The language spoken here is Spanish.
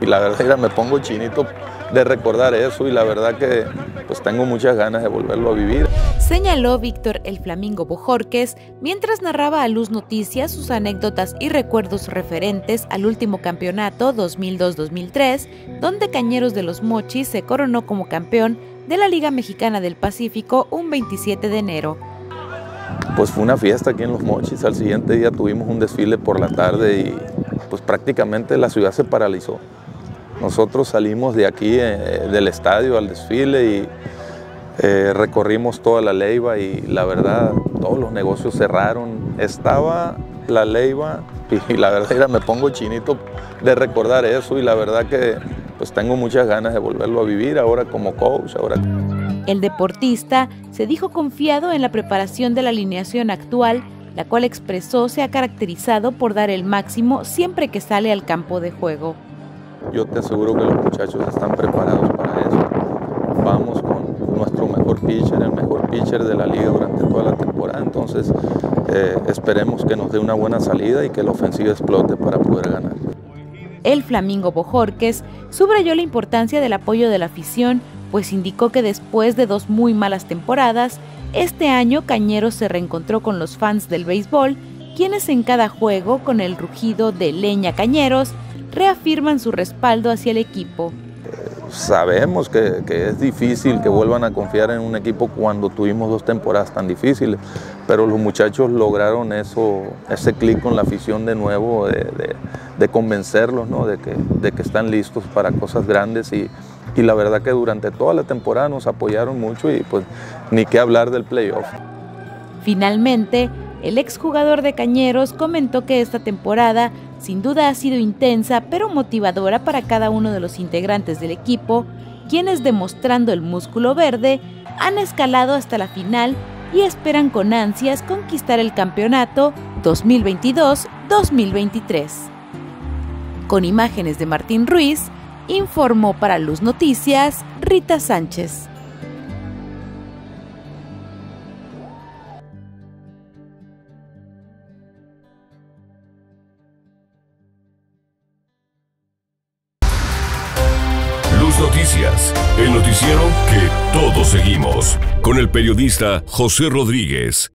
Y la verdad, me pongo chinito de recordar eso y la verdad que pues tengo muchas ganas de volverlo a vivir. Señaló Víctor el Flamingo Bojorques mientras narraba a Luz Noticias sus anécdotas y recuerdos referentes al último campeonato 2002-2003, donde Cañeros de los Mochis se coronó como campeón de la Liga Mexicana del Pacífico un 27 de enero. Pues fue una fiesta aquí en Los Mochis, al siguiente día tuvimos un desfile por la tarde y pues prácticamente la ciudad se paralizó. Nosotros salimos de aquí, eh, del estadio al desfile y eh, recorrimos toda la Leiva y la verdad, todos los negocios cerraron. Estaba la Leiva y, la verdad me pongo chinito de recordar eso y la verdad que pues tengo muchas ganas de volverlo a vivir ahora como coach. Ahora. El deportista se dijo confiado en la preparación de la alineación actual, la cual expresó se ha caracterizado por dar el máximo siempre que sale al campo de juego. Yo te aseguro que los muchachos están preparados para eso. Vamos con nuestro mejor pitcher, el mejor pitcher de la liga durante toda la temporada, entonces eh, esperemos que nos dé una buena salida y que la ofensiva explote para poder ganar. El Flamingo Bojorques subrayó la importancia del apoyo de la afición, pues indicó que después de dos muy malas temporadas, este año Cañeros se reencontró con los fans del béisbol, quienes en cada juego, con el rugido de leña Cañeros, reafirman su respaldo hacia el equipo. Sabemos que, es difícil que vuelvan a confiar en un equipo cuando tuvimos dos temporadas tan difíciles, pero los muchachos lograron eso, ese clic con la afición de nuevo, de, convencerlos ¿no? de, que, de que están listos para cosas grandes y, y la verdad que durante toda la temporada nos apoyaron mucho y pues ni qué hablar del playoff. Finalmente, el exjugador de Cañeros comentó que esta temporada sin duda ha sido intensa pero motivadora para cada uno de los integrantes del equipo, quienes demostrando el músculo verde han escalado hasta la final y esperan con ansias conquistar el campeonato 2022-2023. Con imágenes de Martín Ruiz, informó para Luz Noticias Rita Sánchez. Luz Noticias, el noticiero que todos seguimos, con el periodista José Rodríguez.